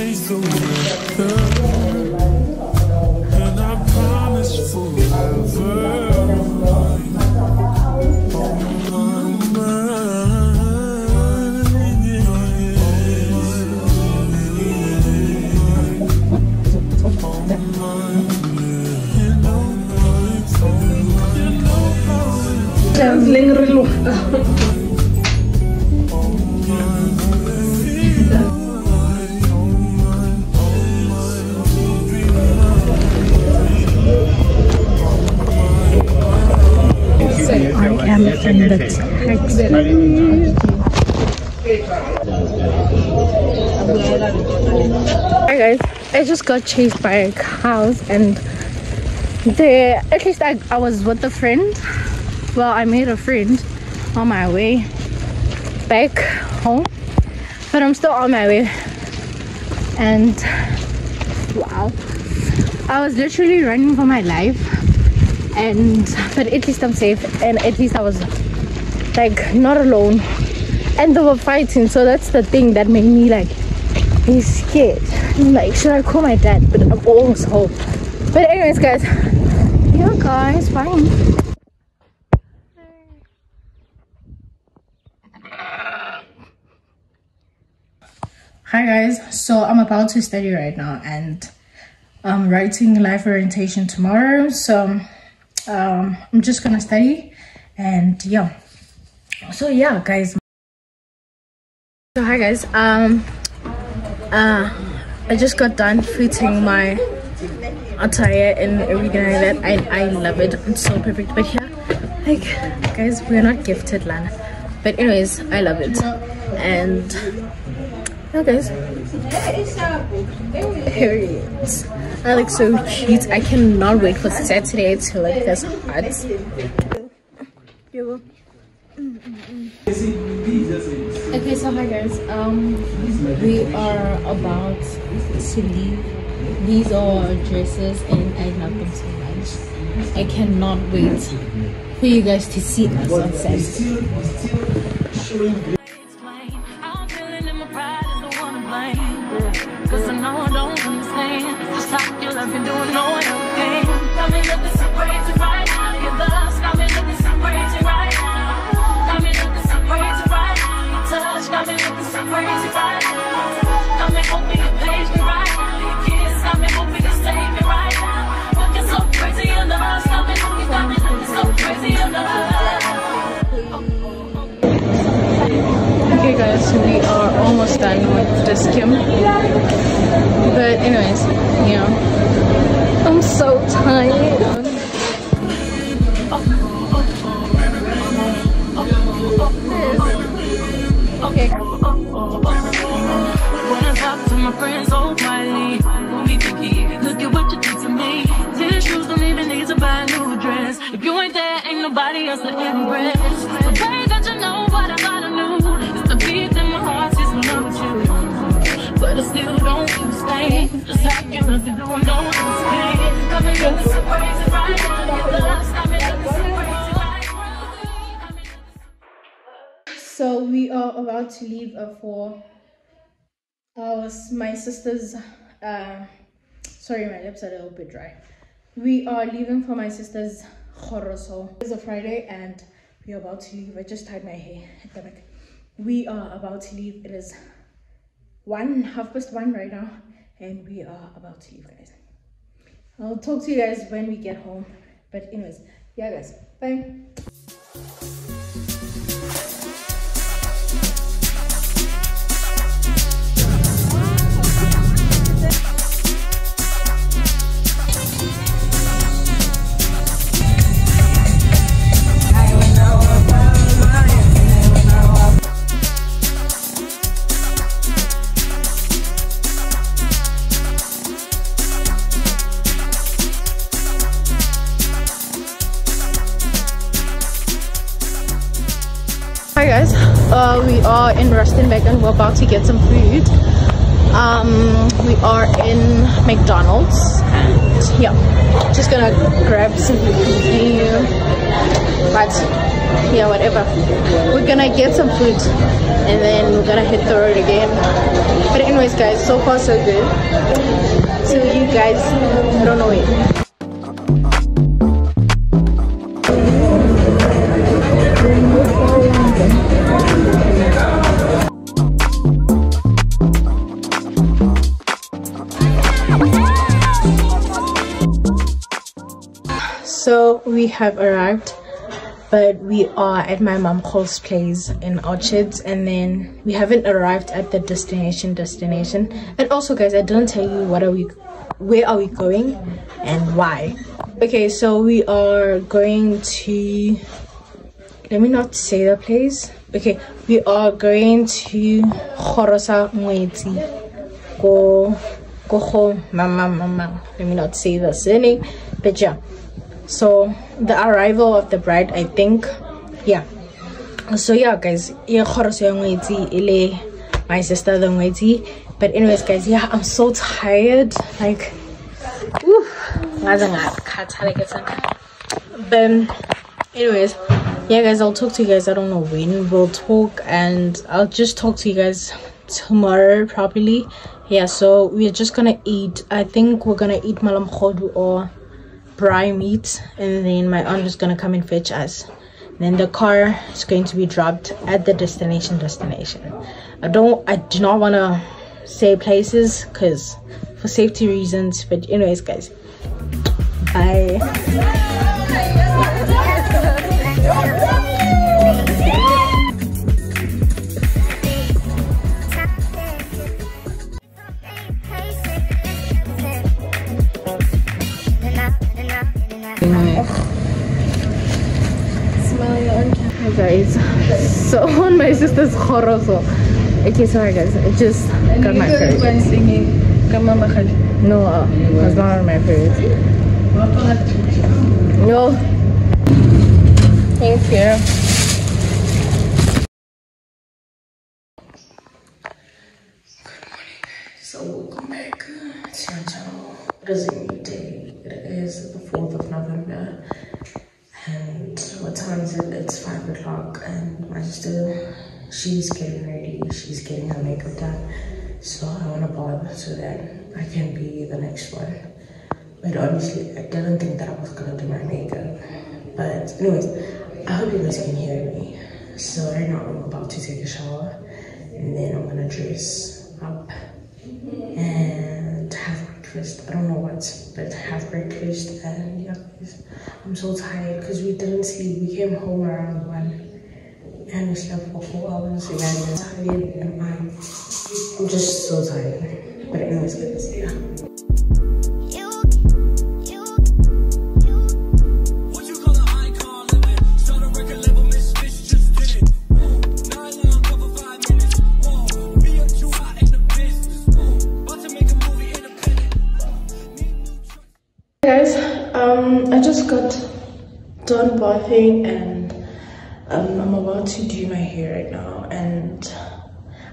change the weather. Just got chased by cows and there at least I, I was with a friend. Well I made a friend on my way back home. But I'm still on my way. And wow. I was literally running for my life and but at least I'm safe and at least I was like not alone and they were fighting so that's the thing that made me like be scared. I'm like should I call my dad? But I'm almost home. But anyways guys. Yeah guys fine. Hi guys. So I'm about to study right now and I'm writing life orientation tomorrow. So um i'm just gonna study and yeah. So yeah guys. So hi guys. Um uh i just got done fitting my attire and everything like that i i love it it's so perfect but yeah like guys we're not gifted lana but anyways i love it and yeah guys Period. I look so cute. I cannot wait for Saturday to like this hot. Okay, so hi guys. Um, we are about to leave. These are our dresses, and I love them so much. I cannot wait for you guys to see us on Saturday. Still don't don't so so we are about to leave for our my sister's. Uh, sorry, my lips are a little bit dry. We are leaving for my sister's kgoroso. It's a Friday and we are about to leave. I just tied my hair at the back. We are about to leave. It is one half past one right now, and we are about to leave, guys. I'll talk to you guys when we get home. But anyways, yeah, guys, bye. About to get some food. Um, we are in McDonald's and yeah, just gonna grab some food. But yeah, whatever. We're gonna get some food and then we're gonna hit the road again. But anyways, guys, so far so good. So you guys, don't know it. We have arrived, but we are at my mom Cole's place in Orchards, and then we haven't arrived at the destination. Destination, and also, guys, I didn't tell you what are we, where are we going, and why. Okay, so we are going to. Let me not say the place. Okay, we are going to Kgoroso Ngwetsi. Go, go home, mama, mama. Let me not say the surname, but yeah so the arrival of the bride i think yeah. So yeah guys my sister the ngwetsi. But anyways guys yeah i'm so tired like whew, but anyways yeah guys i'll talk to you guys i don't know when we'll talk and i'll just talk to you guys tomorrow properly yeah so we're just gonna eat i think we're gonna eat malam khodu or braai meat and then my aunt is gonna come and fetch us. Then the car is going to be dropped at the destination destination. I don't i do not want to say places because for safety reasons but anyways guys. Bye Hi guys so on my sister's kgoroso okay sorry guys. I just got my period no uh, it's not on my period no. Thank you So welcome back to our channel. It is a new day. It is the 4th of November. And what time is it? It's 5 o'clock. And my sister, she's getting ready. She's getting her makeup done. So I want to barb so that I can be the next one. But honestly, I didn't think that I was going to do my makeup. But anyways, I hope you guys can hear me. So right now I'm about to take a shower. And then I'm going to dress up and have breakfast. I don't know what, but have breakfast. And yeah, I'm so tired because we didn't sleep. We came home around one and slept for four hours. And I'm tired and I'm, just so tired. But anyways, guys, yeah. Guys um i just got done bathing and um, i'm about to do my hair right now and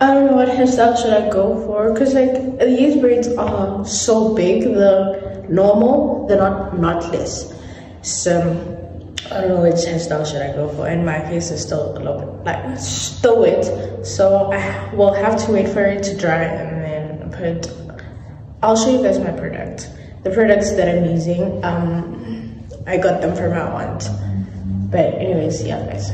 i don't know what hairstyle should i go for because like these braids are so big the normal they're not knotless so i don't know which hairstyle should i go for and my face is still a little bit like still wet so i will have to wait for it to dry and then put I'll show you guys my product. The products that I'm using, um, I got them from my aunt. But anyways, yeah guys.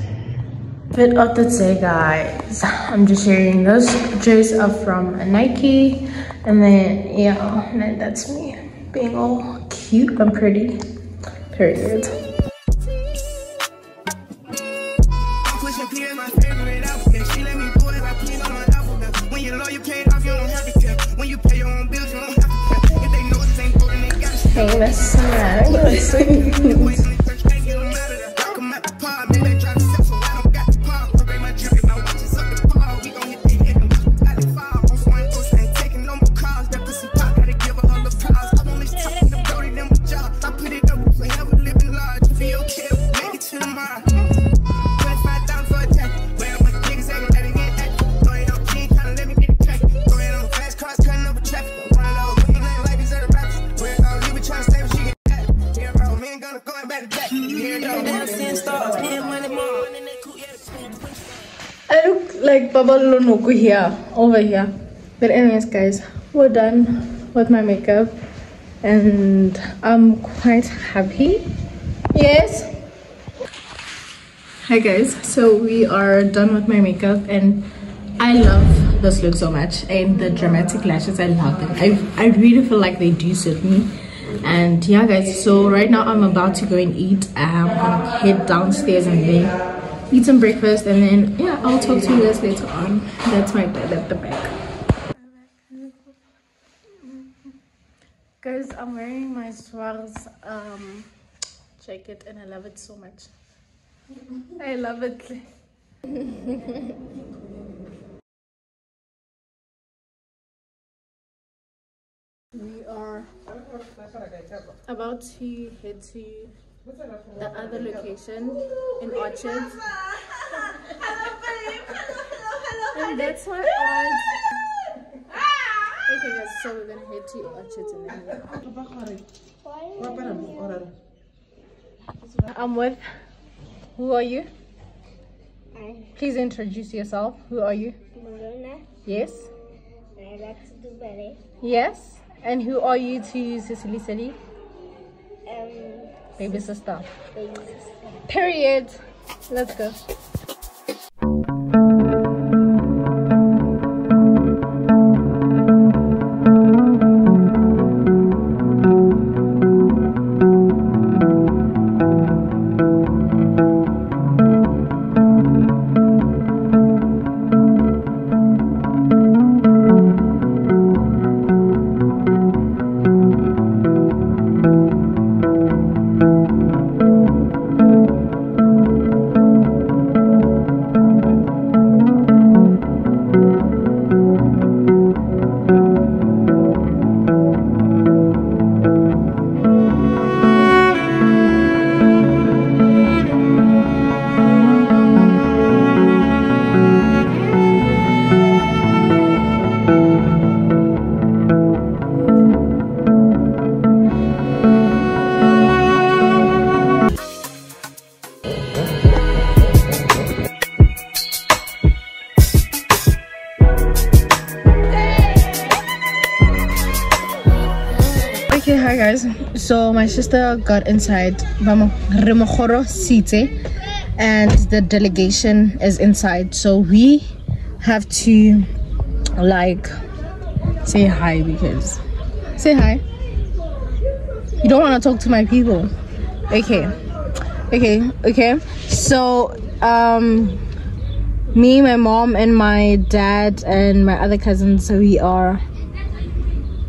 Fit of the day guys. I'm just sharing those dress are from Nike. And then yeah, and then that's me being all cute and pretty. Period. Pushing P is like Baba here, over here. But anyways, guys, we're done with my makeup, and I'm quite happy. Yes. Hi guys, so we are done with my makeup, and I love this look so much, and the dramatic lashes. I love them. I I really feel like they do suit me. And yeah, guys. So right now I'm about to go and eat. Um, I'm gonna head downstairs and then eat some breakfast and then yeah i'll talk to you guys later on. That's my bed at the back guys i'm wearing my swars um jacket and i love it so much. I love it. We are about to head to the other location in Orchard. and that's why I Okay guys, so we're gonna head to Orchard and then I'm with who are you? Please introduce yourself. Who are you? Maruna, Yes. I like to do ballet. Yes. And who are you to Cecily City? Um, Baby sister. babies. Period. Let's go. My sister got inside Remokoro City and the delegation is inside. So we have to like say hi because say hi. You don't want to talk to my people. Okay. Okay, okay. So um me, my mom and my dad and my other cousins, so we are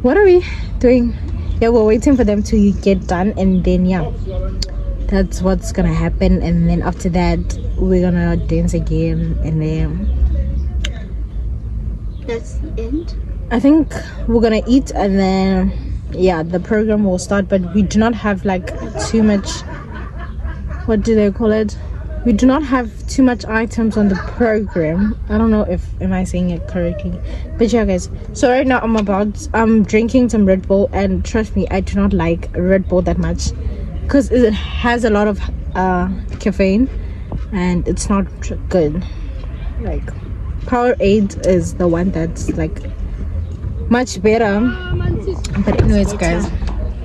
what are we doing? Yeah, we're waiting for them to get done, and then yeah, that's what's gonna happen. And then after that, we're gonna dance again, and then That's the end. I think we're gonna eat, and then yeah, the program will start. But we do not have like too much. What do they call it? We do not have too much items on the program. I don't know if am I saying it correctly, but yeah, guys. So right now I'm about I'm drinking some Red Bull, and trust me, I do not like Red Bull that much because it has a lot of uh, caffeine, and it's not good. Like Powerade is the one that's like much better. But anyways, guys,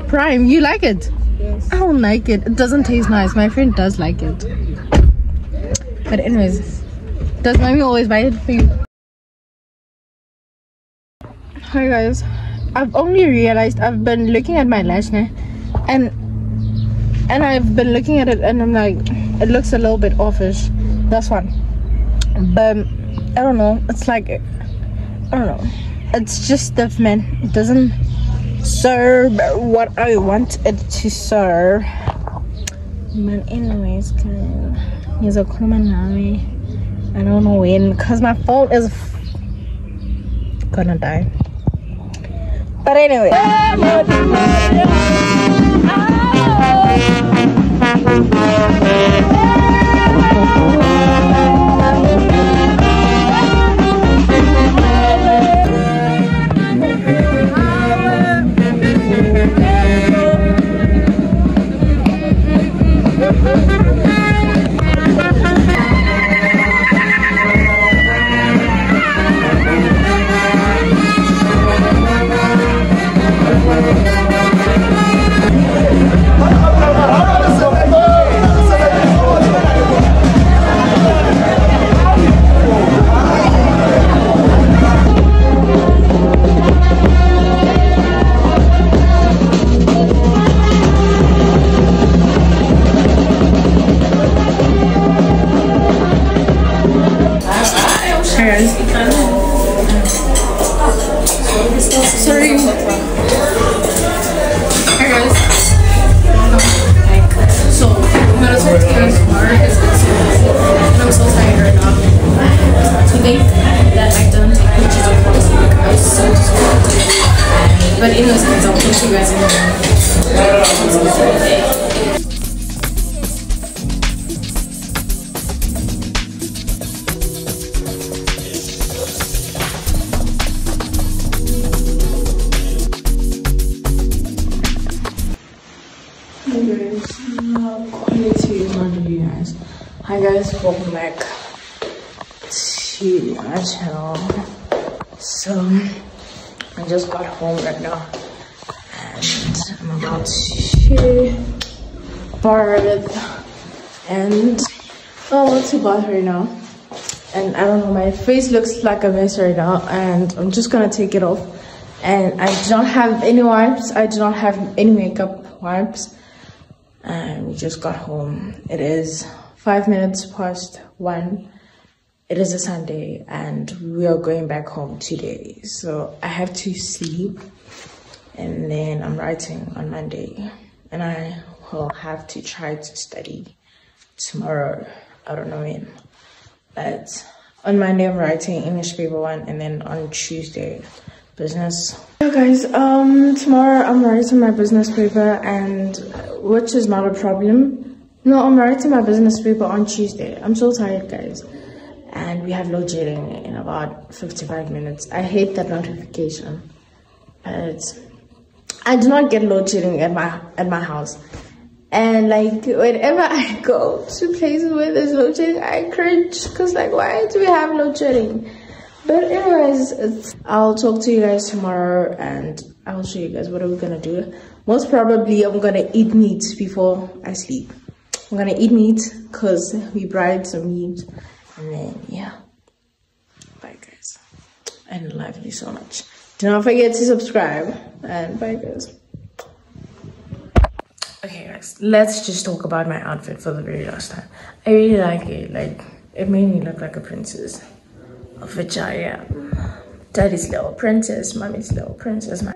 Prime, you like it? Yes. I don't like it. It doesn't taste nice. My friend does like it. But anyways, does mommy always buy it for you? Hi guys, I've only realized I've been looking at my lash now, and and I've been looking at it and I'm like, it looks a little bit offish. That's one. But I don't know. It's like I don't know. It's just stiff, man. It doesn't serve what I want it to serve. But anyways, guys, He's a Kumanami. I don't know when because my phone is gonna die. But anyway. Oh. Hi guys, welcome back to my channel. So, I just got home right now and I'm about to bath and oh, want to bath right now. And I don't know, my face looks like a mess right now and I'm just gonna take it off. And I do not have any wipes, I do not have any makeup wipes and we just got home. It is five minutes past one. It is a Sunday, and we are going back home today. So I have to sleep, and then I'm writing on Monday, and I will have to try to study tomorrow. I don't know when, but on Monday I'm writing English paper one, and then on Tuesday business. Yeah, guys. Um, tomorrow I'm writing my business paper, and which is not a problem. No, I'm writing my business paper on Tuesday. I'm so tired, guys. And we have load shedding in about 55 minutes. I hate that notification, but I do not get load shedding at my at my house. And like whenever I go to places where there's load shedding, I cringe because like why do we have load shedding? But anyways, I'll talk to you guys tomorrow and I'll show you guys what are we gonna do. Most probably I'm gonna eat meat before I sleep. I'm gonna eat meat because we fried some meat and then yeah. Bye guys. And love you so much. Do not forget to subscribe and bye guys. Okay guys, let's just talk about my outfit for the very last time. I really like it. Like it made me look like a princess of which I am. Daddy's little princess, mommy's little princess. My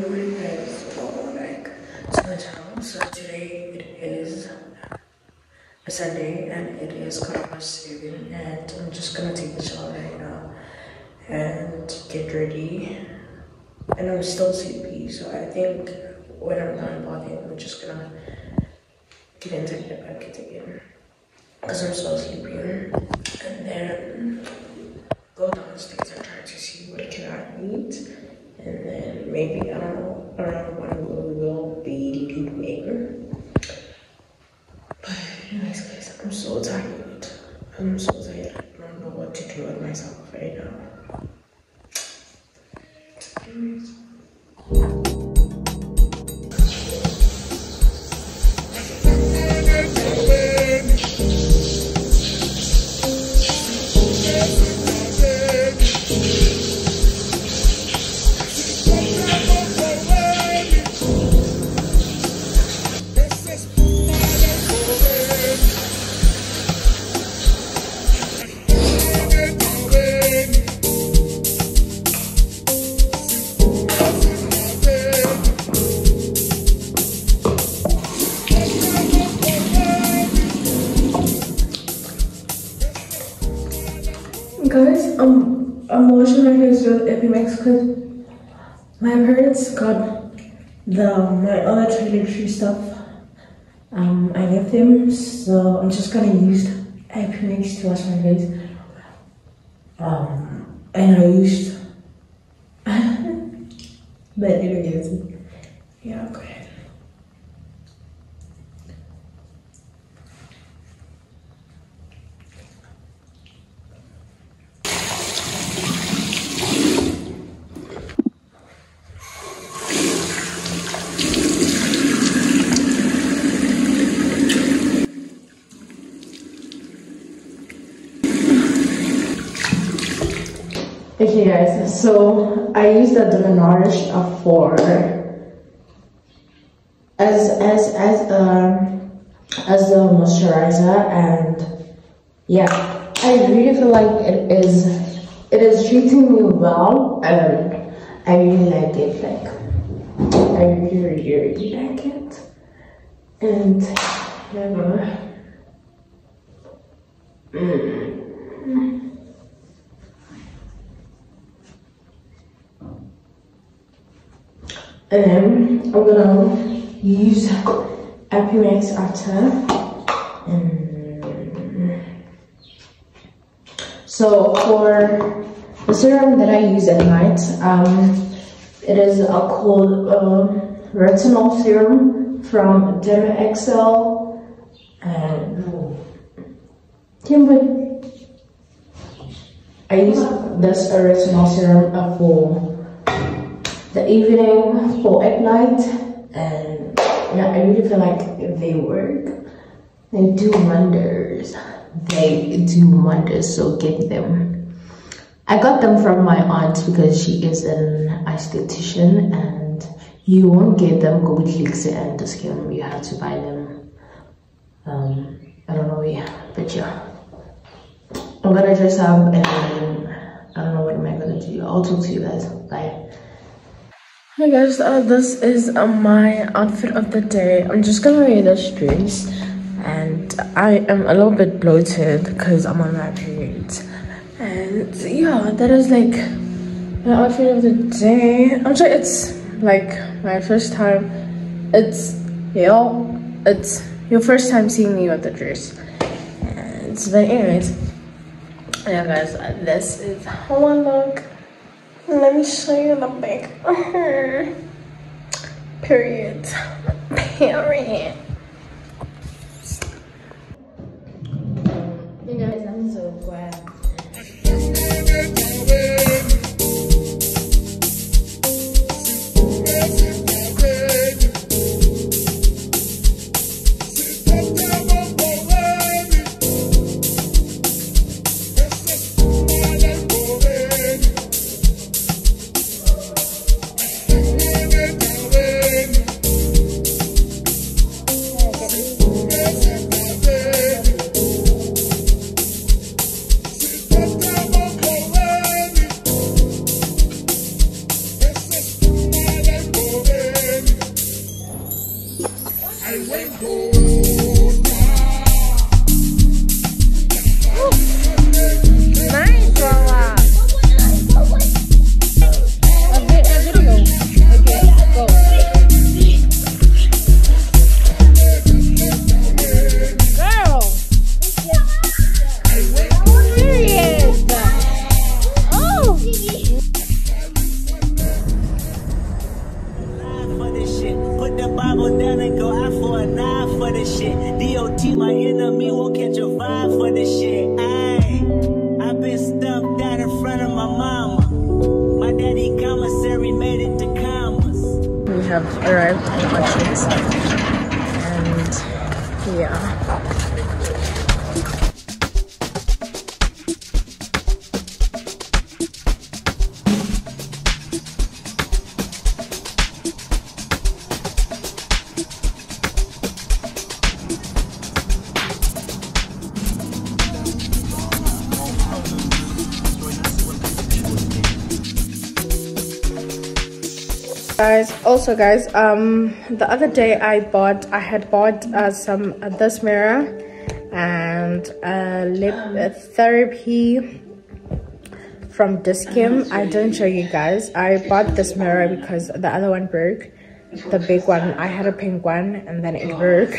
Guys, welcome back to my channel. So today it is a Sunday and it is past seven and I'm just gonna take a shower right now and get ready and I'm still sleepy so I think when I'm done bathing I'm just gonna get into the blanket again because I'm so sleepy and then go downstairs and try to see what can I eat maybe I don't know around when we Guys, um, I'm washing my face with Epimax because my parents got the my other toiletry stuff. Um, I left them, so I'm just gonna use Epimax to wash my face. Um, and I used but anyways, yeah, go ahead. Okay guys, so I use the Nourish for as as as a as a moisturizer and yeah, I really feel like it is it is treating me well. And I really like it like I really really really like it. And yeah. And then I'm gonna use Epimax Actor. And so for the serum that I use at night, um, it is a called uh, retinol serum from Derma XL and Kimberly. I use this retinol serum for the evening for at night and yeah i really feel like they work. They do wonders. They do wonders so get them. I got them from my aunt because she is an esthetician and you won't get them go with Lixie and the skin you have to buy them. Um i don't know yeah but yeah. I'm gonna dress up and i don't know what am i gonna do. I'll talk to you guys. Bye Hey guys, uh, this is uh, my outfit of the day. I'm just gonna wear this dress and I am a little bit bloated because I'm on my period. And yeah, that is like my outfit of the day. I'm sure it's like my first time. It's, yeah, it's your first time seeing me with the dress. And but anyways, yeah guys, uh, this is how I look. Let me show you the back. Period. Period. You guys, I'm so glad. Bible down and go out for a nine for this shit. DOT, my enemy, won't catch a vibe for this shit. Ayy, I've been stumped out in front of my mama. My daddy commissary made it to commas. We have arrived at Machine's and yeah. Guys also guys um the other day i bought i had bought uh, some uh, this mirror and uh, lip therapy from Dis-Chem i didn't show you guys i bought this mirror because the other one broke the big one. I had a pink one and then it broke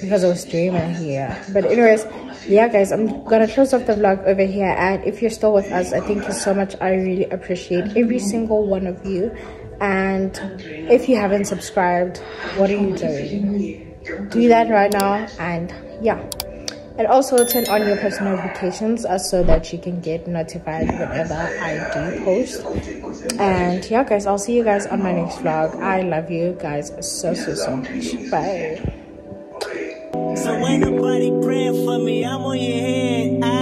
because I was doing here. But anyways, yeah guys, I'm gonna close off the vlog over here and if you're still with us, I thank you so much. I really appreciate every single one of you. And if you haven't subscribed, what are you doing? Do that right now and yeah and also turn on your post notifications uh, so that you can get notified whenever I do post. And yeah, guys, I'll see you guys on my next vlog. I love you guys so, so, so much. Bye. So nobody praying for me, I'm on your head.